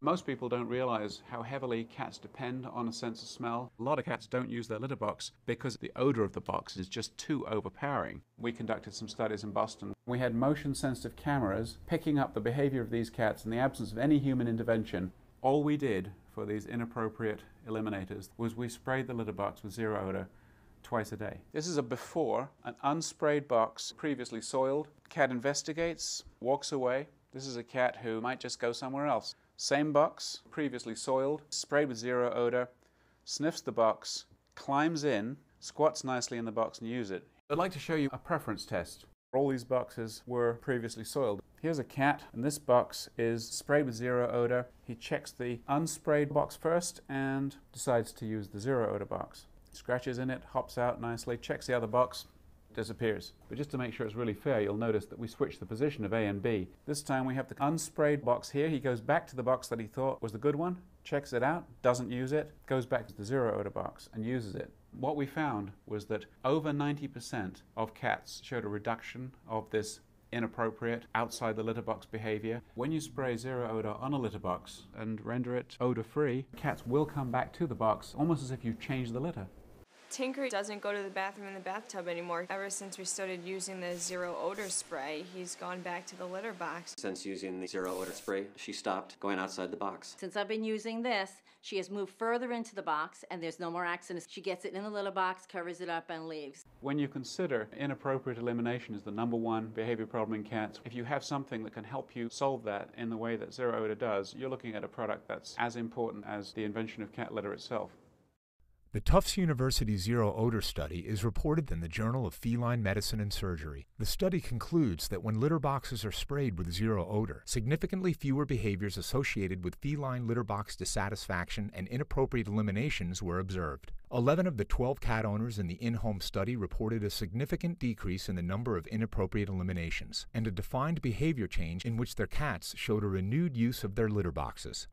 Most people don't realize how heavily cats depend on a sense of smell. A lot of cats don't use their litter box because the odor of the box is just too overpowering. We conducted some studies in Boston. We had motion sensitive cameras picking up the behavior of these cats in the absence of any human intervention. All we did for these inappropriate eliminators was we sprayed the litter box with zero odor twice a day. This is a before, an unsprayed box, previously soiled. Cat investigates, walks away. This is a cat who might just go somewhere else. Same box, previously soiled, sprayed with zero odor, sniffs the box, climbs in, squats nicely in the box and use it. I'd like to show you a preference test. All these boxes were previously soiled. Here's a cat, and this box is sprayed with zero odor. He checks the unsprayed box first and decides to use the zero odor box scratches in it, hops out nicely, checks the other box, disappears. But just to make sure it's really fair, you'll notice that we switch the position of A and B. This time we have the unsprayed box here. He goes back to the box that he thought was the good one, checks it out, doesn't use it, goes back to the zero odor box and uses it. What we found was that over 90% of cats showed a reduction of this inappropriate outside the litter box behavior. When you spray zero odor on a litter box and render it odor free, cats will come back to the box almost as if you've changed the litter. Tinker doesn't go to the bathroom in the bathtub anymore. Ever since we started using the zero odor spray, he's gone back to the litter box. Since using the zero odor spray, she stopped going outside the box. Since I've been using this, she has moved further into the box and there's no more accidents. She gets it in the litter box, covers it up, and leaves. When you consider inappropriate elimination is the number one behavior problem in cats, if you have something that can help you solve that in the way that zero odor does, you're looking at a product that's as important as the invention of cat litter itself. The Tufts University Zero Odor Study is reported in the Journal of Feline Medicine and Surgery. The study concludes that when litter boxes are sprayed with zero odor, significantly fewer behaviors associated with feline litter box dissatisfaction and inappropriate eliminations were observed. 11 of the 12 cat owners in the in home study reported a significant decrease in the number of inappropriate eliminations and a defined behavior change in which their cats showed a renewed use of their litter boxes.